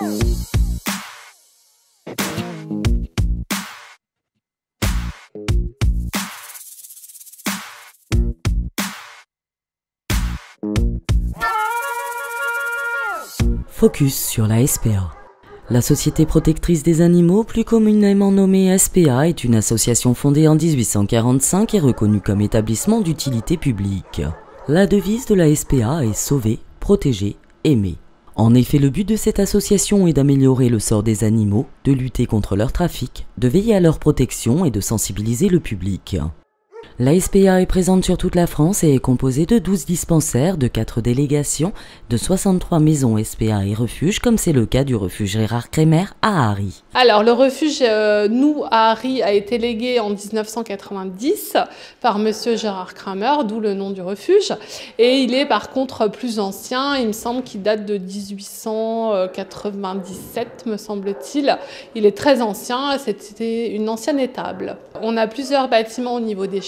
Focus sur la SPA. La Société protectrice des animaux, plus communément nommée SPA, est une association fondée en 1845 et reconnue comme établissement d'utilité publique. La devise de la SPA est sauver, protéger, aimer. En effet, le but de cette association est d'améliorer le sort des animaux, de lutter contre leur trafic, de veiller à leur protection et de sensibiliser le public. La SPA est présente sur toute la France et est composée de 12 dispensaires, de 4 délégations, de 63 maisons SPA et refuges, comme c'est le cas du refuge Gérard Crémer à Harry. Alors, le refuge, euh, nous, à Harry, a été légué en 1990 par monsieur Gérard Kramer, d'où le nom du refuge. Et il est par contre plus ancien, il me semble qu'il date de 1897, me semble-t-il. Il est très ancien, c'était une ancienne étable. On a plusieurs bâtiments au niveau des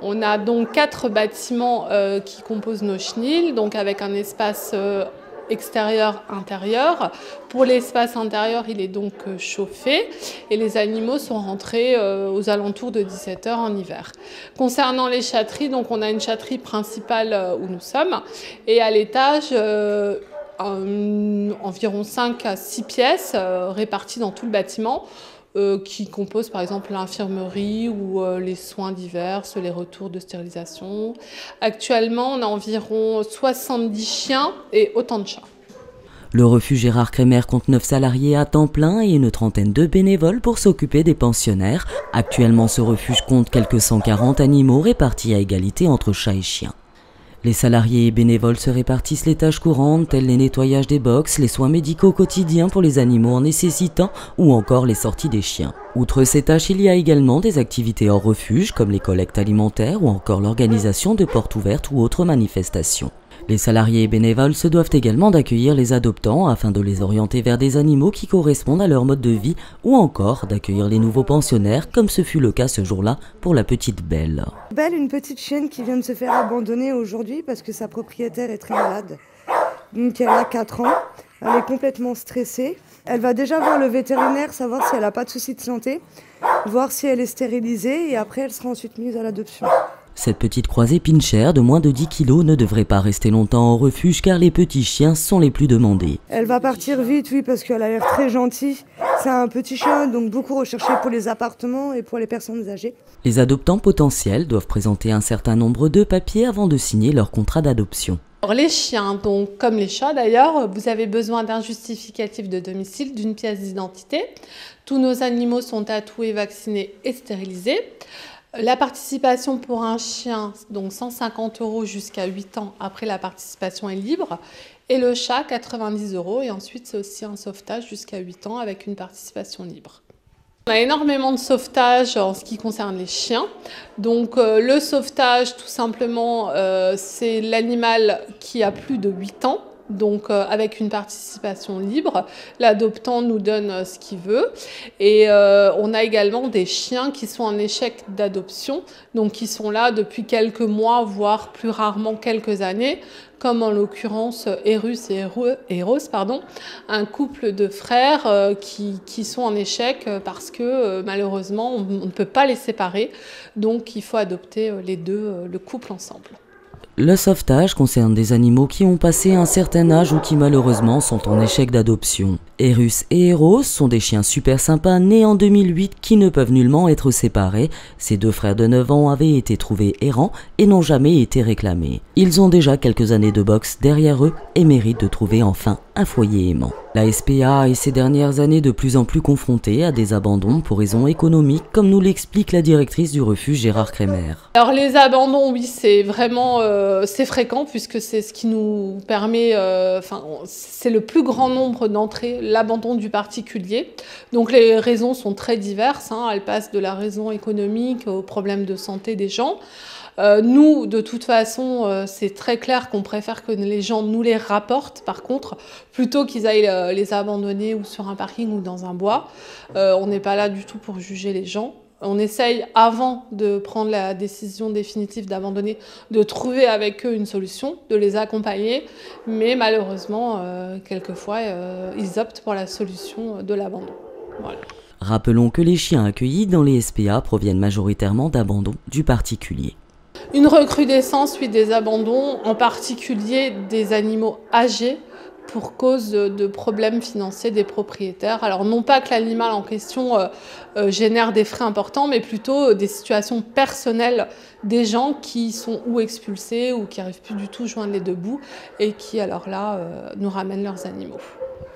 on a donc quatre bâtiments euh, qui composent nos chenilles, donc avec un espace euh, extérieur-intérieur. Pour l'espace intérieur, il est donc euh, chauffé et les animaux sont rentrés aux alentours de 17h en hiver. Concernant les chatteries, donc on a une chatterie principale où nous sommes et à l'étage, environ 5 à 6 pièces réparties dans tout le bâtiment euh, qui composent par exemple l'infirmerie ou euh, les soins divers, les retours de stérilisation. Actuellement, on a environ 70 chiens et autant de chats. Le refuge Gérard Crémer compte 9 salariés à temps plein et une trentaine de bénévoles pour s'occuper des pensionnaires. Actuellement, ce refuge compte quelques 140 animaux répartis à égalité entre chats et chiens. Les salariés et bénévoles se répartissent les tâches courantes telles les nettoyages des box, les soins médicaux quotidiens pour les animaux en nécessitant ou encore les sorties des chiens. Outre ces tâches, il y a également des activités hors refuge comme les collectes alimentaires ou encore l'organisation de portes ouvertes ou autres manifestations. Les salariés bénévoles se doivent également d'accueillir les adoptants afin de les orienter vers des animaux qui correspondent à leur mode de vie ou encore d'accueillir les nouveaux pensionnaires comme ce fut le cas ce jour-là pour la petite Belle. Belle, une petite chienne qui vient de se faire abandonner aujourd'hui parce que sa propriétaire est très malade. Donc elle a 4 ans, elle est complètement stressée. Elle va déjà voir le vétérinaire, savoir si elle n'a pas de soucis de santé, voir si elle est stérilisée et après elle sera ensuite mise à l'adoption. Cette petite croisée pincher de moins de 10 kilos ne devrait pas rester longtemps au refuge car les petits chiens sont les plus demandés. Elle va partir vite, oui, parce qu'elle a l'air très gentille. C'est un petit chien, donc beaucoup recherché pour les appartements et pour les personnes âgées. Les adoptants potentiels doivent présenter un certain nombre de papiers avant de signer leur contrat d'adoption. les chiens, donc comme les chats d'ailleurs, vous avez besoin d'un justificatif de domicile, d'une pièce d'identité. Tous nos animaux sont tatoués, vaccinés et stérilisés. La participation pour un chien, donc 150 euros jusqu'à 8 ans après la participation est libre. Et le chat, 90 euros. Et ensuite, c'est aussi un sauvetage jusqu'à 8 ans avec une participation libre. On a énormément de sauvetage en ce qui concerne les chiens. Donc euh, le sauvetage, tout simplement, euh, c'est l'animal qui a plus de 8 ans donc euh, avec une participation libre. L'adoptant nous donne euh, ce qu'il veut. Et euh, on a également des chiens qui sont en échec d'adoption, donc qui sont là depuis quelques mois, voire plus rarement quelques années, comme en l'occurrence Erus et Eros, pardon, un couple de frères qui, qui, sont en échec parce que malheureusement on ne peut pas les séparer, donc il faut adopter les deux, le couple ensemble. Le sauvetage concerne des animaux qui ont passé un certain âge ou qui malheureusement sont en échec d'adoption. Erus et Eros sont des chiens super sympas nés en 2008 qui ne peuvent nullement être séparés. Ces deux frères de 9 ans avaient été trouvés errants et n'ont jamais été réclamés. Ils ont déjà quelques années de boxe derrière eux et méritent de trouver enfin un foyer aimant. La SPA est ces dernières années de plus en plus confrontée à des abandons pour raisons économiques, comme nous l'explique la directrice du refuge Gérard Crémer. Alors les abandons, oui, c'est vraiment euh, c'est fréquent puisque c'est ce qui nous permet, euh, enfin c'est le plus grand nombre d'entrées, l'abandon du particulier. Donc les raisons sont très diverses, hein. elles passent de la raison économique aux problèmes de santé des gens. Euh, nous, de toute façon, c'est très clair qu'on préfère que les gens nous les rapportent, par contre, plutôt qu'ils aillent euh, les abandonner ou sur un parking ou dans un bois. on n'est pas là du tout pour juger les gens. On essaye, avant de prendre la décision définitive d'abandonner, de trouver avec eux une solution, de les accompagner, mais malheureusement, euh, quelquefois, euh, ils optent pour la solution de l'abandon. Rappelons que les chiens accueillis dans les SPA proviennent majoritairement d'abandon du particulier. Une recrudescence suite des abandons, en particulier des animaux âgés, pour cause de problèmes financiers des propriétaires. Alors non pas que l'animal en question euh, euh, génère des frais importants, mais plutôt euh, des situations personnelles des gens qui sont ou expulsés ou qui n'arrivent plus du tout à joindre les deux bouts et qui alors là nous ramènent leurs animaux.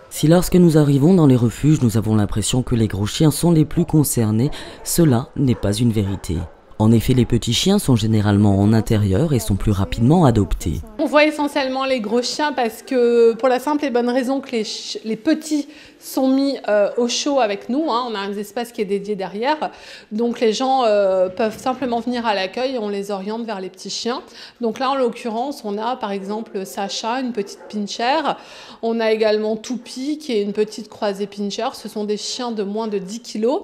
Si lorsque nous arrivons dans les refuges, nous avons l'impression que les gros chiens sont les plus concernés, cela n'est pas une vérité. En effet, les petits chiens sont généralement en intérieur et sont plus rapidement adoptés. On voit essentiellement les gros chiens parce que, pour la simple et bonne raison que les, petits sont mis euh, au chaud avec nous. Hein. On a un espace qui est dédié derrière. Donc les gens euh, peuvent simplement venir à l'accueil et on les oriente vers les petits chiens. Donc là, en l'occurrence, on a par exemple Sacha, une petite pincher. On a également Toupi, qui est une petite croisée pincher. Ce sont des chiens de moins de 10 kilos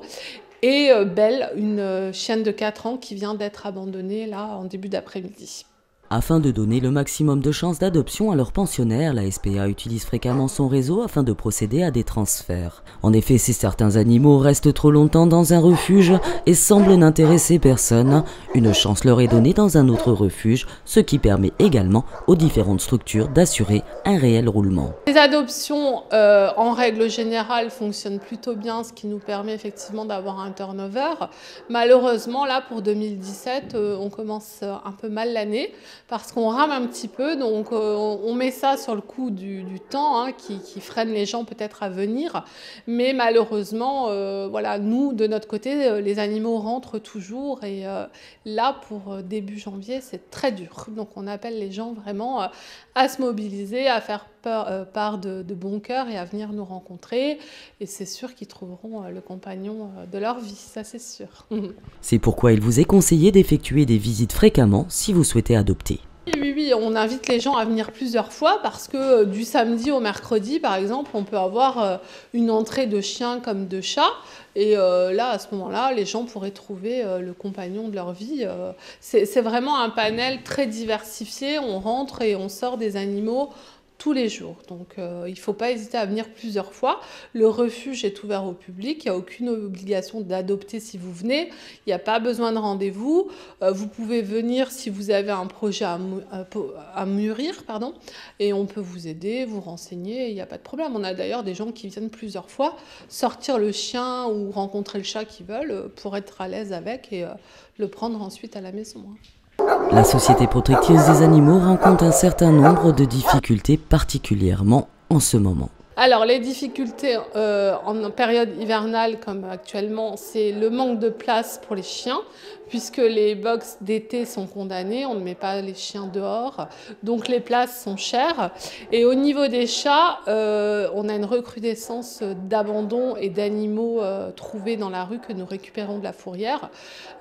et euh, Belle, une euh, chienne de 4 ans qui vient d'être abandonnée là en début d'après-midi. Afin de donner le maximum de chances d'adoption à leurs pensionnaires, la SPA utilise fréquemment son réseau afin de procéder à des transferts. En effet, si certains animaux restent trop longtemps dans un refuge et semblent n'intéresser personne, une chance leur est donnée dans un autre refuge, ce qui permet également aux différentes structures d'assurer un réel roulement. Les adoptions, euh, en règle générale, fonctionnent plutôt bien, ce qui nous permet effectivement d'avoir un turnover. Malheureusement, là, pour 2017, euh, on commence un peu mal l'année parce qu'on rame un petit peu, donc euh, on met ça sur le coup du, temps hein, qui, freine les gens peut-être à venir, mais malheureusement, euh, voilà, nous de notre côté, euh, les animaux rentrent toujours et là pour début janvier c'est très dur, donc on appelle les gens vraiment à se mobiliser, à faire part de, de bon cœur et à venir nous rencontrer, et c'est sûr qu'ils trouveront le compagnon de leur vie, ça c'est sûr. c'est pourquoi il vous est conseillé d'effectuer des visites fréquemment si vous souhaitez adopter. Oui, oui, on invite les gens à venir plusieurs fois parce que euh, du samedi au mercredi, par exemple, on peut avoir euh, une entrée de chiens comme de chats. Et euh, là, à ce moment-là, les gens pourraient trouver le compagnon de leur vie. C'est vraiment un panel très diversifié. On rentre et on sort des animaux tous les jours. Donc euh, il ne faut pas hésiter à venir plusieurs fois. Le refuge est ouvert au public, il n'y a aucune obligation d'adopter si vous venez, il n'y a pas besoin de rendez-vous. Euh, vous pouvez venir si vous avez un projet à, mûrir, pardon, et on peut vous aider, vous renseigner, il n'y a pas de problème. On a d'ailleurs des gens qui viennent plusieurs fois sortir le chien ou rencontrer le chat qu'ils veulent euh, pour être à l'aise avec et le prendre ensuite à la maison. Hein. La Société protectrice des animaux rencontre un certain nombre de difficultés, particulièrement en ce moment. Alors les difficultés euh, en période hivernale comme actuellement, c'est le manque de place pour les chiens, puisque les box d'été sont condamnées, on ne met pas les chiens dehors, donc les places sont chères. Et au niveau des chats, euh, on a une recrudescence d'abandon et d'animaux euh, trouvés dans la rue que nous récupérons de la fourrière.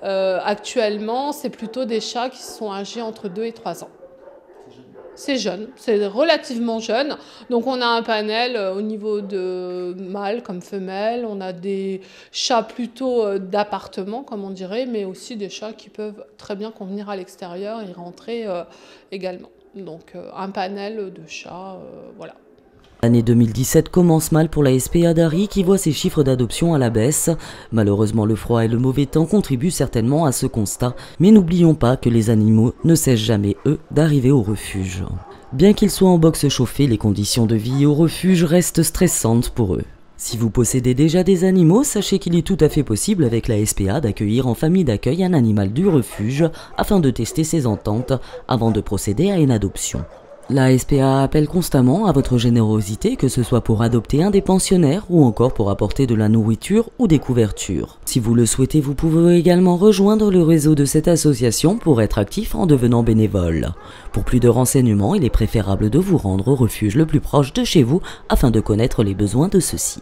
actuellement, c'est plutôt des chats qui sont âgés entre 2 et 3 ans. C'est jeune, c'est relativement jeune. Donc on a un panel euh, au niveau de mâles comme femelles. On a des chats plutôt euh, d'appartement, comme on dirait, mais aussi des chats qui peuvent très bien convenir à l'extérieur et rentrer euh, également. Donc un panel de chats, voilà. L'année 2017 commence mal pour la SPA d'Ari qui voit ses chiffres d'adoption à la baisse. Malheureusement, le froid et le mauvais temps contribuent certainement à ce constat, mais n'oublions pas que les animaux ne cessent jamais, eux, d'arriver au refuge. Bien qu'ils soient en box chauffée, les conditions de vie au refuge restent stressantes pour eux. Si vous possédez déjà des animaux, sachez qu'il est tout à fait possible avec la SPA d'accueillir en famille d'accueil un animal du refuge afin de tester ses ententes avant de procéder à une adoption. La SPA appelle constamment à votre générosité, que ce soit pour adopter un des pensionnaires ou encore pour apporter de la nourriture ou des couvertures. Si vous le souhaitez, vous pouvez également rejoindre le réseau de cette association pour être actif en devenant bénévole. Pour plus de renseignements, il est préférable de vous rendre au refuge le plus proche de chez vous afin de connaître les besoins de ceux-ci.